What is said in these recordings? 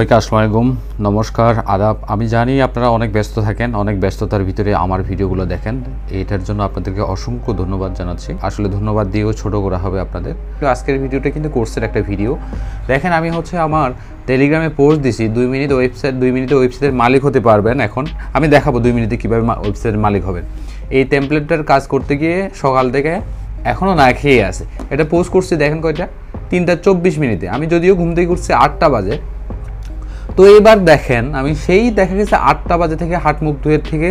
সবাইকে আসসালামু আলাইকুম। নমস্কার, আদাব। আমি জানি আপনারা অনেক ব্যস্ত থাকেন, অনেক ব্যস্ততার ভিতরে আমার ভিডিওগুলো দেখেন। এটার জন্য আপনাদেরকে অসংখ্য ধন্যবাদ জানাচ্ছি। আসলে ধন্যবাদ দিয়েও ছোট করা হবে আপনাদের। আজকের ভিডিওটা কিন্তু কোর্সের একটা ভিডিও। দেখেন, আমি হচ্ছে আমার টেলিগ্রামে পোস্ট দিছি, দুই মিনিট ওয়েবসাইট দুই মিনিটে ওয়েবসাইটের মালিক হতে পারবেন এখন। আমি দেখাবো দুই মিনিটে কীভাবে ওয়েবসাইটের মালিক হবেন। এই টেমপ্লেটটার কাজ করতে গিয়ে সকাল থেকে এখনও না খেয়ে আছে। এটা পোস্ট করছি, দেখেন কয়টা? তিনটা চব্বিশ মিনিটে। আমি যদিও ঘুম থেকে উঠছি আটটা বাজে তো এবার দেখেন, আমি সেই দেখা গেছে আটটা বাজে থেকে হাট মুখ ধুয়ের থেকে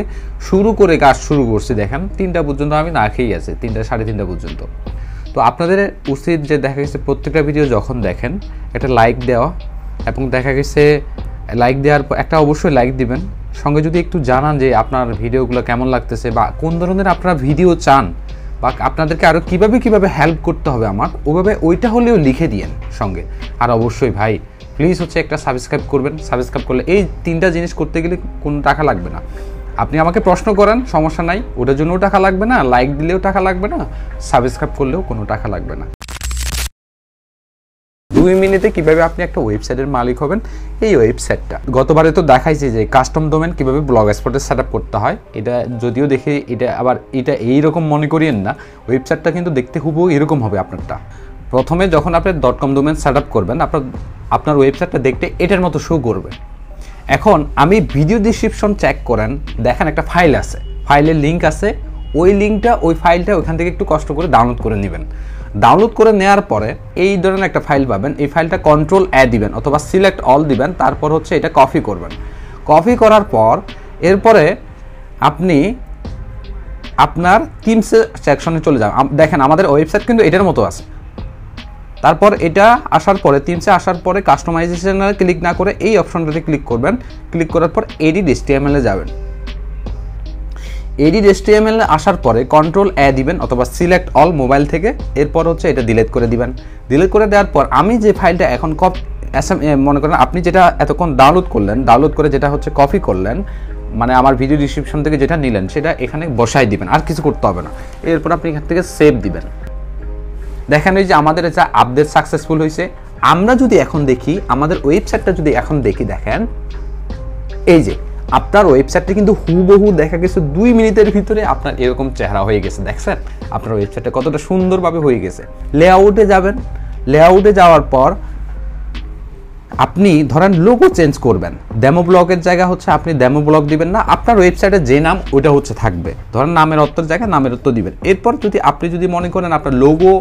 শুরু করে কাজ শুরু করছি, দেখেন। তিনটা পর্যন্ত আমি না খেয়েই আছি, তিনটা, সাড়ে তিনটা পর্যন্ত। তো আপনাদের উচিত যে দেখা গেছে প্রত্যেকটা ভিডিও যখন দেখেন, একটা লাইক দেওয়া এবং দেখা গেছে লাইক দেওয়ার পর একটা অবশ্যই লাইক দিবেন। সঙ্গে যদি একটু জানান যে আপনার ভিডিওগুলো কেমন লাগতেছে বা কোন ধরনের আপনারা ভিডিও চান বা আপনাদেরকে আরও কীভাবে কীভাবে হেল্প করতে হবে আমার, ওভাবে ওইটা হলেও লিখে দিয়েন সঙ্গে। আর অবশ্যই ভাই প্লিজ হচ্ছে একটা সাবস্ক্রাইব করবেন। সাবস্ক্রাইব করলে এই তিনটা জিনিস করতে গেলে কোনো টাকা লাগবে না। আপনি আমাকে প্রশ্ন করেন, সমস্যা নাই, ওটার জন্যও টাকা লাগবে না লাইক দিলেও টাকা লাগবে না সাবস্ক্রাইব করলেও কোনো টাকা লাগবে না। দুই মিনিটে কীভাবে আপনি একটা ওয়েবসাইটের মালিক হবেন? এই ওয়েবসাইটটা গতবারে তো দেখাইছি যে কাস্টম ডোমেন কীভাবে ব্লগ স্পটে সেট আপ করতে হয়। এটা যদিও দেখে, এটা আবার এটা এই রকম মনে করিয়েন না ওয়েবসাইটটা কিন্তু দেখতে হুবহু এরকম হবে আপনারটা। প্রথমে যখন আপনি dot com domain set up করবেন, আপনার আপনার ওয়েবসাইটটা দেখতে এটার মতো শো করবে। এখন আমি ভিডিও ডিসক্রিপশন চেক করেন, দেখেন একটা ফাইল আছে। ফাইলের লিঙ্ক আছে। ওই লিঙ্কটা ওই ফাইলটা ওইখান থেকে একটু কষ্ট করে ডাউনলোড করে নেবেন। ডাউনলোড করে নেওয়ার পরে এই ধরনের একটা ফাইল পাবেন। এই ফাইলটা কন্ট্রোল অ্যা দিবেন অথবা সিলেক্ট অল দিবেন। তারপর হচ্ছে এটা কপি করবেন। কপি করার পর এরপরে আপনি আপনার টিমসে সেকশনে চলে যান। দেখেন আমাদের ওয়েবসাইট কিন্তু এটার মতো আছে। তারপর এটা আসার পরে তিনসে আসার পরে কাস্টমাইজেশনে ক্লিক না করে এই অপশনটাতে ক্লিক করবেন। ক্লিক করার পর এডিট এসটিএমএলে যাবেন। এডিট এসটিএমএল আসার পরে কন্ট্রোল এ দিবেন অথবা সিলেক্ট অল মোবাইল থেকে, এরপর হচ্ছে এটা ডিলেট করে দিবেন। ডিলেট করে দেওয়ার পর আমি যে ফাইলটা এখন কপ মনে করেন আপনি যেটা এতক্ষণ ডাউনলোড করলেন ডাউনলোড করে যেটা হচ্ছে কপি করলেন মানে আমার ভিডিও ডিসক্রিপশন থেকে যেটা নিলেন, সেটা এখানে বসাই দিবেন, আর কিছু করতে হবে না। এরপর আপনি এখান থেকে সেভ দিবেন। দেখেন এই যে আমাদের এটা আপডেট সাকসেসফুল হয়েছে আমরা যদি এখন দেখি, আমাদের ওয়েবসাইটটা যদি এখন দেখি, দেখেন, এই যে আপনার ওয়েবসাইটটা কিন্তু হুবহু দেখা গেছে দুই মিনিটের ভিতরে আপনার এরকম চেহারা হয়ে গেছে, দেখছেন? আপনার ওয়েবসাইটটা কতটা সুন্দরভাবে হয়ে গেছে। লেআউটে যাবেন লেআউটে যাওয়ার পর আপনি ধরেন লোগো চেঞ্জ করবেন। ডেমো ব্লগের জায়গা হচ্ছে আপনি ডেমো ব্লগ দিবেন না, আপনার ওয়েবসাইটে যে নাম, ওইটা হচ্ছে থাকবে। ধরেন নামের অর্থের জায়গায় নামের অর্থ দিবেন। এরপর যদি আপনি যদি মনে করেন আপনার লোগো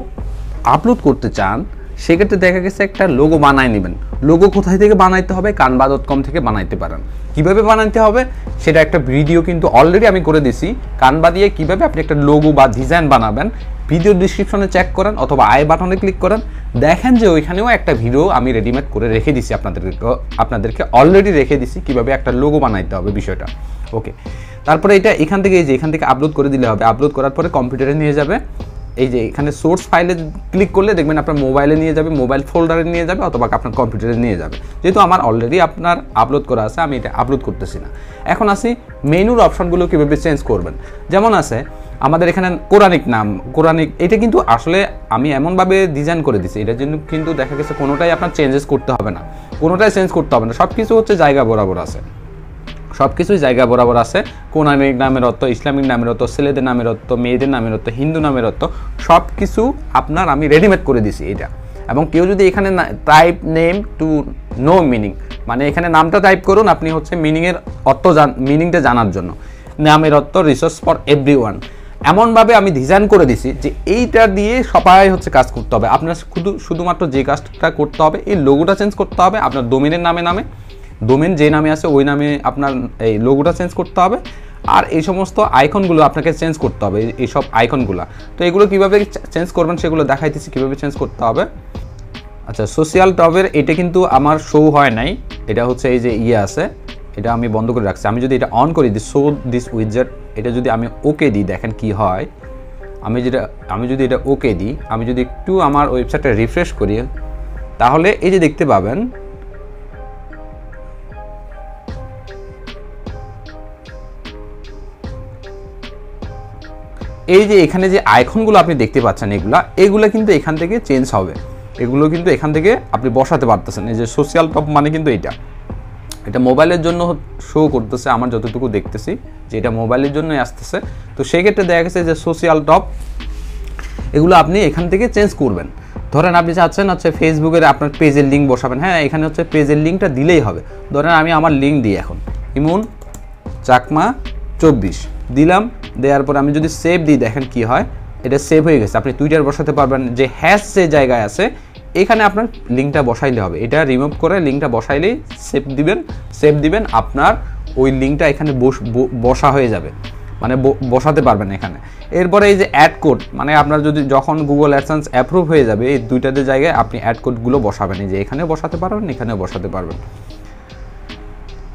আপলোড করতে চান, সেক্ষেত্রে দেখা গেছে একটা লোগো বানায় নেবেন। লোগো কোথায় থেকে বানাইতে হবে? কানবা ডট কম থেকে বানাইতে পারেন। কীভাবে বানাইতে হবে? সেটা একটা ভিডিও কিন্তু অলরেডি আমি করে দিছি কানবা দিয়ে কীভাবে আপনি একটা লোগো বা ডিজাইন বানাবেন ভিডিও ডিসক্রিপশনে চেক করেন অথবা আই বাটনে ক্লিক করেন। দেখেন যে ওইখানেও একটা ভিডিও আমি রেডিমেড করে রেখে দিছি আপনাদেরকে আপনাদেরকে অলরেডি রেখে দিছি কীভাবে একটা লোগো বানাইতে হবে বিষয়টা। ওকে তারপরে এটা এখান থেকে, এই যে এখান থেকে আপলোড করে দিলে হবে। আপলোড করার পরে কম্পিউটারে নিয়ে যাবে। এই যে এখানে সোর্স ফাইলে ক্লিক করলে দেখবেন আপনার মোবাইলে নিয়ে যাবে মোবাইল ফোল্ডারে নিয়ে যাবে অথবা আপনার কম্পিউটারে নিয়ে যাবে। যেহেতু আমার অলরেডি আপনার আপলোড করা আছে, আমি এটা আপলোড করতেছি না। এখন আসি মেনুর অপশনগুলো কীভাবে চেঞ্জ করবেন। যেমন আছে, আমাদের এখানে কোরআনিক নাম, কোরআনিক, এটা কিন্তু আসলে আমি এমনভাবে ডিজাইন করে দিছি, এটার জন্য কিন্তু দেখা গেছে কোনোটাই আপনার চেঞ্জেস করতে হবে না। কোনোটাই চেঞ্জ করতে হবে না সব কিছু হচ্ছে জায়গা বরাবর আছে। সব কিছুই জায়গা বরাবর আছে। কোরআনিক নামের অর্থ, ইসলামিক নামের অর্থ, ছেলেদের নামের অর্থ, মেয়েদের নামের অর্থ, হিন্দু নামের অর্থ সব কিছু আপনার আমি রেডিমেড করে দিছি এটা। এবং কেউ যদি এখানে type name to know meaning মানে এখানে নামটা টাইপ করুন, আপনি হচ্ছে মিনিংয়ের অর্থ জান মিনিংটা জানার জন্য। নামের অর্থ রিসোর্স ফর এভরি ওয়ান এমনভাবে আমি ডিজাইন করে দিছি যে এইটা দিয়ে সবাই হচ্ছে কাজ করতে হবে। আপনার শুধু, শুধুমাত্র যে কাজটা করতে হবে, এই লোগোটা চেঞ্জ করতে হবে, আপনার ডোমিনের নামে নামে। ডোমেন যে নামে আছে, ওই নামে আপনার এই লোগোটা চেঞ্জ করতে হবে। আর এই সমস্ত আইকনগুলো আপনাকে চেঞ্জ করতে হবে এইসব আইকনগুলো তো এগুলো কীভাবে চেঞ্জ করবেন সেগুলো দেখাইতেছি, কীভাবে চেঞ্জ করতে হবে। আচ্ছা সোশ্যাল টবের এটা কিন্তু আমার শো হয় নাই, এটা হচ্ছে এই যে ইয়ে আছে, এটা আমি বন্ধ করে রাখছি। আমি যদি এটা অন করি দিই শো দিস উইজার্ট এটা যদি আমি ওকে দিই, দেখেন কি হয়। আমি যেটা আমি যদি এটা ওকে দিই, আমি যদি একটু আমার ওয়েবসাইটটা রিফ্রেশ করি, তাহলে এই যে দেখতে পাবেন এই যে এখানে যে আইকনগুলো আপনি দেখতে পাচ্ছেন এগুলা, এগুলো কিন্তু এখান থেকে চেঞ্জ হবে। এগুলো কিন্তু এখান থেকে আপনি বসাতে পারতেছেন। এই যে সোশ্যাল টপ মানে কিন্তু এটা। এটা মোবাইলের জন্য শো করতেছে, আমার যতটুকু দেখতেছি যে এটা মোবাইলের জন্যই আসতেছে। তো সেক্ষেত্রে দেখা গেছে যে সোশ্যাল টপ এগুলো আপনি এখান থেকে চেঞ্জ করবেন। ধরেন আপনি চাচ্ছেন হচ্ছে ফেসবুকের আপনার পেজের লিঙ্ক বসাবেন। হ্যাঁ এখানে হচ্ছে পেজের লিঙ্কটা দিলেই হবে। ধরেন আমি আমার লিঙ্ক দিই এখন। ইমুন চাকমা চব্বিশ, দিলাম দেওয়ার পর আমি যদি সেভ দিই, দেখেন কি হয়? এটা সেভ হয়ে গেছে। আপনি টুইটার বসাতে পারবেন যে হ্যাশ যে জায়গায় আছে, এখানে আপনার লিঙ্কটা বসাইলে হবে। এটা রিমুভ করে লিঙ্কটা বসাইলেই সেভ দিবেন সেভ দিবেন, আপনার ওই লিঙ্কটা এখানে বসা হয়ে যাবে। মানে বসাতে পারবেন এখানে। এরপরে এই যে অ্যাড কোড মানে আপনার যদি যখন গুগল অ্যাডসেন্স অ্যাপ্রুভ হয়ে যাবে, এই দুইটাতে জায়গায় আপনি অ্যাড কোডগুলো বসাবেন। এই যে এখানে বসাতে পারবেন, এখানেও বসাতে পারবেন।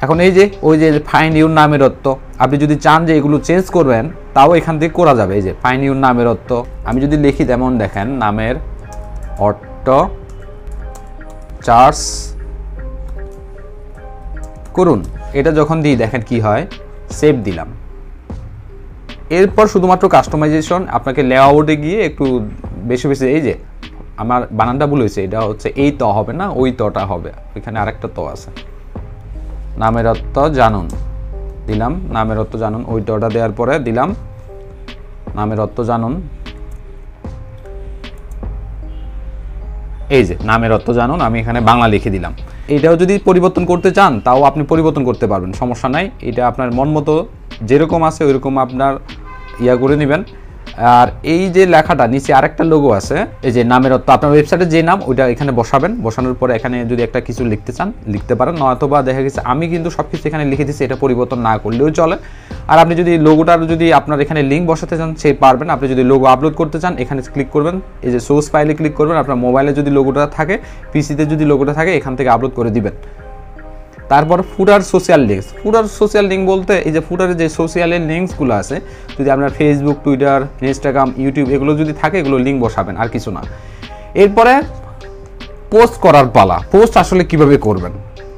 এখন এই যে, ওই যে ফাইন ইউর নামের অর্থ, আপনি যদি চান যে এগুলো চেঞ্জ করবেন, তাও এখান থেকে করা যাবে। এই যে ফাইন ইউর নামের অর্থ, আমি যদি লিখি তেমন দেখেন, নামের অর্থ চার্জ করুন। এটা যখন দিই, দেখেন কি হয় সেভ দিলাম। এরপর শুধুমাত্র কাস্টমাইজেশন আপনাকে লেআউটে গিয়ে একটু বেশি বেশি, এই যে আমার বানানটা ভুল হয়েছে, এটা হচ্ছে এই ত হবে না, ওই তটা হবে ওইখানে আরেকটা ত আছে। নামের অর্থ জানুন। দিলাম, নামের অর্থ জানুন। ওই টটা দেওয়ার পরে দিলাম, নামের অর্থ জানুন। এই যে, নামের অর্থ জানুন, আমি এখানে বাংলা লিখে দিলাম। এটাও যদি পরিবর্তন করতে চান, তাও আপনি পরিবর্তন করতে পারবেন, সমস্যা নাই। এটা আপনার মন মতো যেরকম আছে, ওইরকম আপনার ইয়া করে নেবেন। আর এই যে লেখাটা, নিচে আরেকটা লোগো আছে, এই যে নামের আপনার ওয়েবসাইটে যে নাম, ওইটা এখানে বসাবেন, বসানোর পরে এখানে যদি একটা কিছু লিখতে চান, লিখতে পারেন, নয়তোবা দেখা গেছে আমি কিন্তু সব কিছু এখানে লিখে দিচ্ছি এটা পরিবর্তন না করলেও চলে। আর আপনি যদি লোগোটার যদি আপনার এখানে লিঙ্ক বসাতে চান সে পারবেন। আপনি যদি লোগো আপলোড করতে চান, এখানে ক্লিক করবেন, এই যে সোর্স ফাইলে ক্লিক করবেন, আপনার মোবাইলে যদি লোগোটা থাকে পিসিতে যদি লোগোটা থাকে, এখান থেকে আপলোড করে দিবেন। তারপর footer social links footer social link বলতে এই যে ফুটারের যে সোশ্যালের লিঙ্কসগুলো আছে, যদি আপনার ফেসবুক টুইটার ইনস্টাগ্রাম ইউটিউব এগুলো যদি থাকে, এগুলো লিঙ্ক বসাবেন, আর কিছু না। এরপরে পোস্ট করার পালা। পোস্ট আসলে কীভাবে করবেন?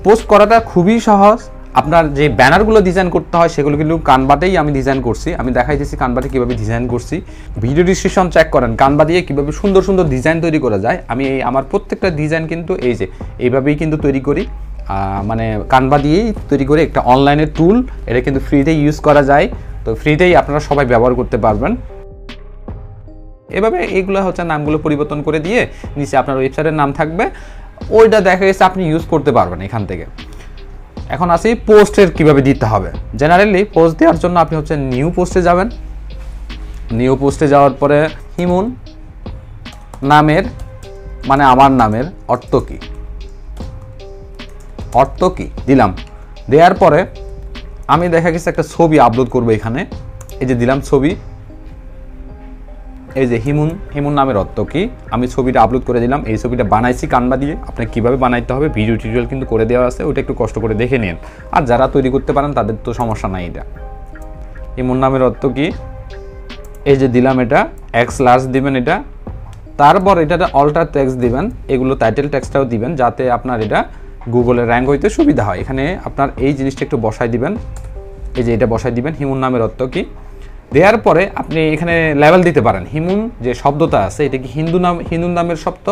পোস্ট করাটা খুবই সহজ। আপনার যে ব্যানারগুলো ডিজাইন করতে হয়, সেগুলো কিন্তু কানবাতেই আমি ডিজাইন করছি। আমি দেখাইতেছি কানবাতে কীভাবে ডিজাইন করছি। ভিডিও ডিসক্রিপশন চেক করেন কানবা দিয়ে কীভাবে সুন্দর সুন্দর ডিজাইন তৈরি করা যায়। আমি এই আমার প্রত্যেকটা ডিজাইন কিন্তু এই যে, এইভাবেই কিন্তু তৈরি করি। মানে কানবা দিয়েই তৈরি করে একটা অনলাইনের টুল এটা কিন্তু ফ্রিতেই ইউজ করা যায়। তো ফ্রিতেই আপনারা সবাই ব্যবহার করতে পারবেন। এভাবে এগুলো হচ্ছে নামগুলো পরিবর্তন করে দিয়ে নিচে আপনার ওয়েবসাইটের নাম থাকবে। ওইটা দেখা গেছে আপনি ইউজ করতে পারবেন এখান থেকে। এখন আসি পোস্টের কীভাবে দিতে হবে। জেনারেলি পোস্ট দেওয়ার জন্য আপনি হচ্ছে নিউ পোস্টে যাবেন। নিউ পোস্টে যাওয়ার পরে হিমুন, নামের মানে আমার নামের অর্থ কী? অর্থ কি? দিলাম। দেওয়ার পরে আমি দেখা গেছে একটা ছবি আপলোড করব এখানে। এই যে দিলাম ছবি। এই যে হিমুন হিমুন নামের অর্থ কি? আমি ছবিটা আপলোড করে দিলাম। এই ছবিটা বানাইছি কানবা দিয়ে। আপনার কীভাবে বানাইতে হবে? ভিডিও টিউটোরিয়াল কিন্তু করে দেওয়া আছে। ওইটা একটু কষ্ট করে দেখে নিন। আর যারা তৈরি করতে পারেন, তাদের তো সমস্যা নাই এটা। হিমুন নামের অর্থ কি? এই যে দিলাম এটা এক্স লার্জ দিবেন এটা। তারপর এটা অল্টার ট্যাক্স দিবেন। এগুলো টাইটেল ট্যাক্সটাও দিবেন, যাতে আপনার এটা গুগলে র্যাঙ্ক হইতে সুবিধা হয়। এখানে আপনার এই জিনিসটা একটু বসাই দিবেন। এই যে এটা বসাই দিবেন হিমুন নামের অর্থ কি? দেওয়ার পরে আপনি এখানে লেভেল দিতে পারেন। হিমুন যে শব্দটা আছে, এটা কি হিন্দু নাম হিন্দু নামের শব্দ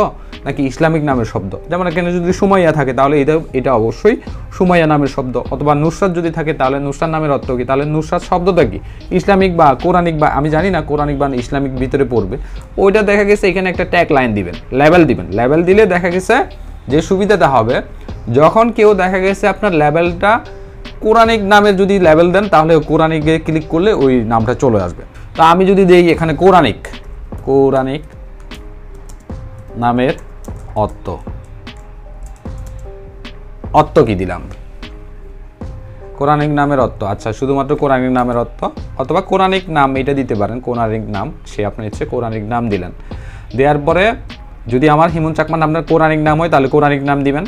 নাকি ইসলামিক নামের শব্দ? যেমন এখানে যদি সুমাইয়া থাকে, তাহলে এটা এটা অবশ্যই সুমাইয়া নামের শব্দ। অথবা নুসরাত যদি থাকে, তাহলে নুসরাত নামের অর্থ কি? তাহলে নুসরাত শব্দটা কি? ইসলামিক বা কোরআনিক বা, আমি জানি না কোরআনিক বা ইসলামিক ভিতরে পড়বে। ওইটা দেখা গেছে এখানে একটা ট্যাগ লাইন দিবেন লেভেল দিবেন। লেভেল দিলে দেখা গেছে যে সুবিধাটা হবে, যখন কেউ দেখা গেছে আপনার লেভেলটা কোরআনিক নামের যদি লেভেল দেন, তাহলে কোরআনিকে ক্লিক করলে ওই নামটা চলে আসবে। তা আমি যদি দেই এখানে কোরআনিক কোরআনিক নামের অর্থ। অর্থ কি দিলাম? কোরআনিক নামের অর্থ। আচ্ছা শুধুমাত্র কোরআনিক নামের অর্থ? অথবা কোরআনিক নাম এটা দিতে পারেন, কোরআনিক নাম, সে আপনার ইচ্ছে কোরআনিক নাম দিলেন। দেওয়ার পরে যদি আমার হিমন চাকমান আপনার কোরআনিক নাম হয়, তাহলে কোরআনিক নাম দিবেন।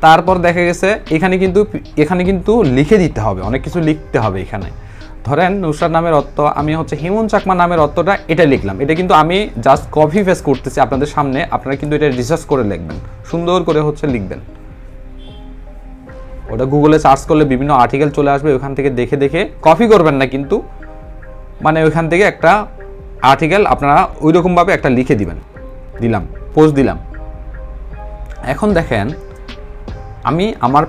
তারপর দেখা গেছে, এখানে কিন্তু এখানে কিন্তু লিখে দিতে হবে, অনেক কিছু লিখতে হবে এখানে। ধরেন নুসরাত নামের অর্থ, আমি হচ্ছে হিমন চাকমা নামের অর্থটা এটা লিখলাম। এটা কিন্তু আমি জাস্ট কপি ফেস করতেছি আপনাদের সামনে, আপনারা কিন্তু এটা রিসার্চ করে লিখবেন। সুন্দর করে হচ্ছে লিখবেন। ওটা গুগলে সার্চ করলে বিভিন্ন আর্টিকেল চলে আসবে, ওখান থেকে দেখে দেখে কপি করবেন না কিন্তু। মানে ওইখান থেকে একটা আর্টিকেল আপনারা ওই রকমভাবে একটা লিখে দিবেন। দিলাম। পোস্ট দিলাম। এখন দেখেন, আমি আমার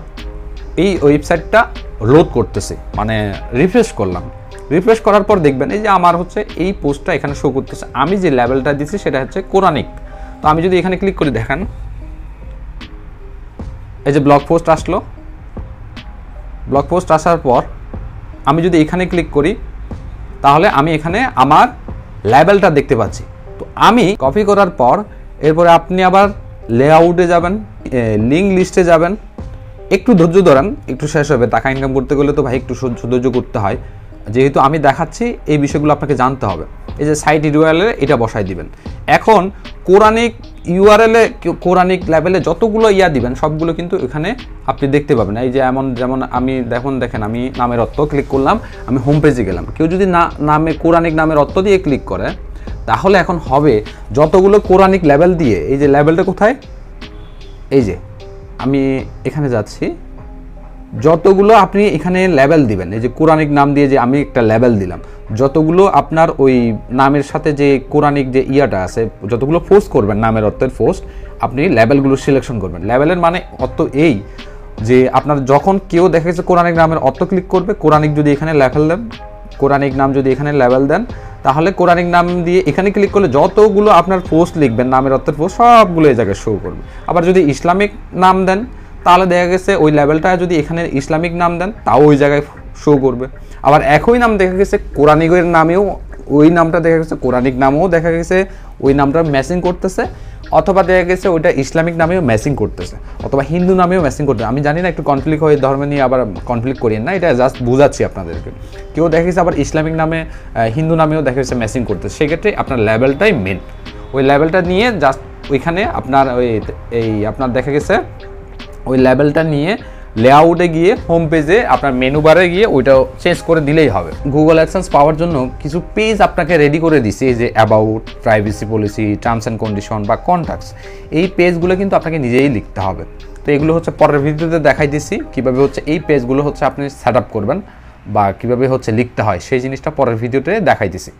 এই ওয়েবসাইটটা লোড করতেছে মানে রিফ্রেশ করলাম। রিফ্রেশ করার পর দেখবেন, এই যে আমার হচ্ছে এই পোস্টটা এখানে শো করতেছে। আমি যে লেভেলটা দিচ্ছি সেটা হচ্ছে কোরআনিক। তো আমি যদি এখানে ক্লিক করি, দেখেন, এই যে ব্লগ পোস্ট আসলো। ব্লগ পোস্ট আসার পর আমি যদি এখানে ক্লিক করি, তাহলে আমি এখানে আমার লেভেলটা দেখতে পাচ্ছি। তো আমি কপি করার পর এরপরে আপনি আবার লেআউটে যাবেন লিঙ্ক লিস্টে যাবেন। একটু ধৈর্য ধরান, একটু শেষ হবে। টাকা ইনকাম করতে গেলে তো ভাই একটু ধৈর্য করতে হয়। যেহেতু আমি দেখাচ্ছি, এই বিষয়গুলো আপনাকে জানতে হবে। এই যে সাইট ইউআরএলে এটা বসাই দিবেন। এখন কোরআনিক ইউআরএলে কোরআনিক লেভেলে যতগুলো ইয়া দিবেন, সবগুলো কিন্তু এখানে আপনি দেখতে পাবেন। এই যে এমন, যেমন আমি দেখুন, দেখেন, আমি নামের অর্থ ক্লিক করলাম, আমি হোম পেজে গেলাম। কেউ যদি না, নামে, কোরআনিক নামের অর্থ দিয়ে ক্লিক করে তাহলে এখন হবে যতগুলো কোরআনিক লেভেল দিয়ে, এই যে লেভেলটা কোথায়? এই যে, আমি এখানে যাচ্ছি। যতগুলো আপনি এখানে লেভেল দিবেন, এই যে কোরআনিক নাম দিয়ে যে আমি একটা লেভেল দিলাম, যতগুলো আপনার ওই নামের সাথে যে কোরআনিক যে ইয়াটা আছে, যতগুলো পোস্ট করবেন, নামের অর্থের পোস্ট আপনি লেভেলগুলো সিলেকশন করবেন। লেভেলের মানে অর্থ এই যে আপনার যখন কেউ দেখা গেছে কোরআনিক নামের অর্থ ক্লিক করবে, কোরআনিক যদি এখানে লেভেল দেন, কোরআনিক নাম যদি এখানে লেভেল দেন তাহলে কোরআনিক নাম দিয়ে এখানে ক্লিক করলে যতগুলো আপনার পোস্ট লিখবেন, নামের অর্থের পোস্ট সবগুলো এই জায়গায় শো করবে। আবার যদি ইসলামিক নাম দেন, তাহলে দেখা গেছে ওই লেভেলটা যদি এখানে ইসলামিক নাম দেন, তাও ওই জায়গায় শো করবে। আবার একই নাম দেখা গেছে কোরআনিকের নামেও, ওই নামটা দেখা গেছে, কোরআনিক নামও দেখা গেছে, ওই নামটা ম্যাচিং করতেছে। অথবা দেখা গেছে ওইটা ইসলামিক নামেও ম্যাচিং করতেছে, অথবা হিন্দু নামেও ম্যাচিং করতেছে। আমি জানি না একটু কনফ্লিক্ট হয়ে ধর্ম নিয়ে আবার কনফ্লিক্ট করি না, এটা জাস্ট বুঝাচ্ছি আপনাদেরকে। কেউ দেখা গেছে আবার ইসলামিক নামে হিন্দু নামেও দেখা গেছে ম্যাচিং করতেছে। সেক্ষেত্রে আপনার লেভেলটাই মেন ওই লেভেলটা নিয়ে জাস্ট ওইখানে আপনার ওই এই আপনার দেখা গেছে, ওই লেভেলটা নিয়ে লেআউটে গিয়ে হোম পেজে আপনার মেনু বারে গিয়ে ওইটা চেঞ্জ করে দিলেই হবে। গুগল অ্যাডসেন্স পাওয়ার জন্য কিছু পেজ আপনাকে রেডি করে দিছে, এই যে about privacy policy terms and condition বা কন্ট্যাক্টস এই পেজগুলো কিন্তু আপনাকে নিজেই লিখতে হবে। তো এগুলো হচ্ছে পরের ভিডিওতে দেখাই দিছি, কীভাবে হচ্ছে এই পেজগুলো হচ্ছে আপনি সেট করবেন বা কীভাবে হচ্ছে লিখতে হয়, সেই জিনিসটা পরের ভিডিওতে দেখাই দিছি।